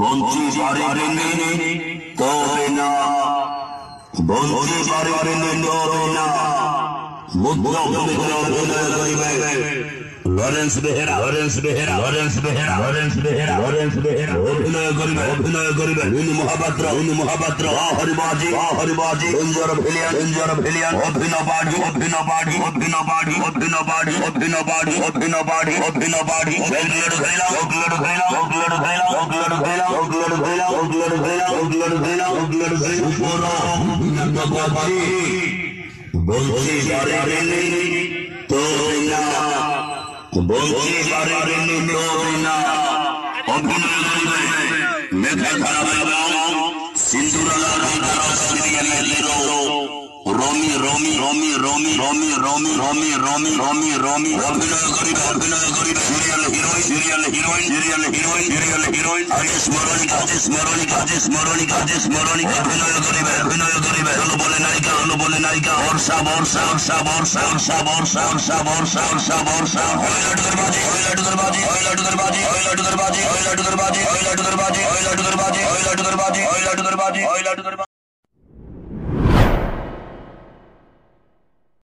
বঞ্চু পারিনি তবে না বঞ্চু পারিনি তবে না বুদ্ধ ভূমিকা অভিনয় করিবে Lawrence Behera Lawrence Behera Lawrence Behera Lawrence Behera Lawrence Behera অভিনয় করিবে অভিনয় করিবে নীল মহাপাত্র নীল মহাপাত্র হরিবাজি হরিবাজি ডেঞ্জার ভিলিয়ান ডেঞ্জার ভিলিয়ান অভিনবাড়ি অভিনবাড়ি অভিনবাড়ি অভিনবাড়ি অভিনবাড়ি অভিনবাড়ি অভিনবাড়ি চকলেট খেলা চকলেট খেলা চকলেট খেলা চকলেট খেলা চকলেট খেলা চকলেট খেলা চকলেট খেলা চকলেট খেলা উপর বলছি বারে তো না বলছি বারে না অভিনয় করিবে মেঘা ধারাবাহিক সিন্ধুরালা সিরিয়ালের হিরো রমি রমি করিবে, অভিনয় করিবে। Serial heroine serial heroine serial heroine আজে স্মরণী আজে স্মরণী আজে স্মরণী আজে স্মরণী অভিনয় করিবে অভিনয় করিবে। হলো বলে নায়িকা হলো বলে নায়িকা। বর্ষা বর্ষা বর্ষা বর্ষা বর্ষা বর্ষা বর্ষা বর্ষা বর্ষা বর্ষা। হইলাটুদের বাজি হইলাটুদের বাজি হইলাটুদের বাজি হইলাটুদের বাজি হইলাটুদের বাজি হইলাটুদের বাজি হইলাটুদের বাজি হইলাটুদের বাজি হইলাটুদের বাজি হইলাটুদের বাজি।